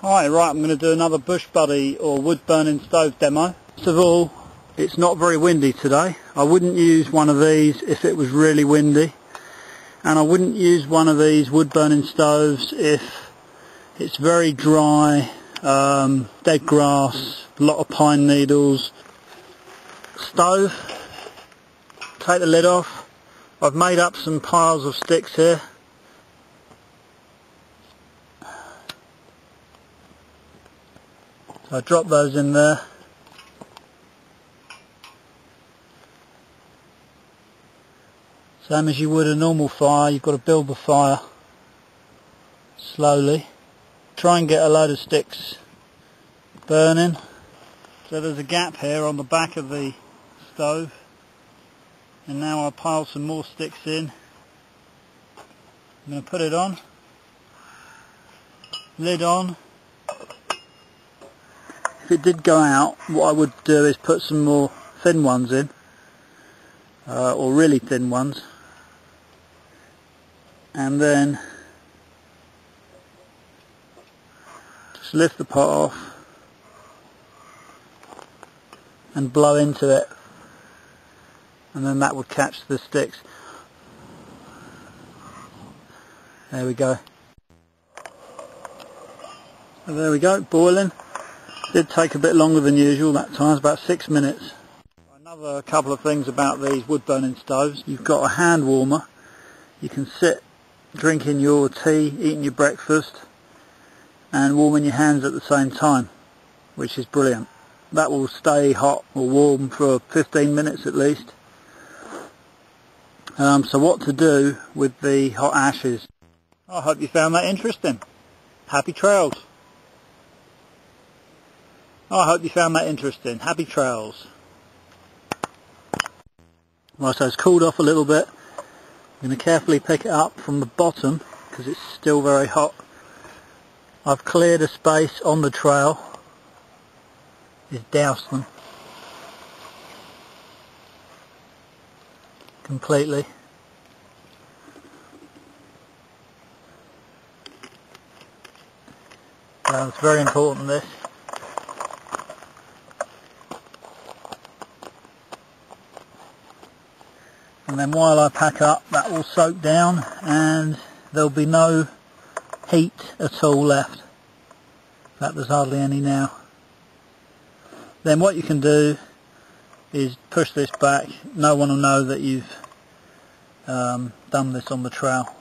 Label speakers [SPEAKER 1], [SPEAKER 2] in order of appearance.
[SPEAKER 1] Hi, right, I'm going to do another Bushbuddy or wood burning stove demo. First of all, it's not very windy today. I wouldn't use one of these if it was really windy. And I wouldn't use one of these wood burning stoves if it's very dry, um, dead grass, a lot of pine needles. Stove, take the lid off. I've made up some piles of sticks here So I drop those in there. Same as you would a normal fire, you've got to build the fire slowly. Try and get a load of sticks burning. So there's a gap here on the back of the stove. And now I'll pile some more sticks in. I'm going to put it on. Lid on if it did go out, what I would do is put some more thin ones in, uh, or really thin ones, and then just lift the pot off and blow into it, and then that would catch the sticks. There we go. There we go, boiling. Did take a bit longer than usual that time, about six minutes. Another couple of things about these wood burning stoves. You've got a hand warmer. You can sit drinking your tea, eating your breakfast and warming your hands at the same time, which is brilliant. That will stay hot or warm for 15 minutes at least. Um, so what to do with the hot ashes? I hope you found that interesting. Happy trails. Oh, I hope you found that interesting. Happy trails. Right, so it's cooled off a little bit. I'm going to carefully pick it up from the bottom because it's still very hot. I've cleared a space on the trail. Just doused them. Completely. So it's very important this. And then while I pack up that will soak down and there'll be no heat at all left. In fact there's hardly any now. Then what you can do is push this back. No one will know that you've um, done this on the trail.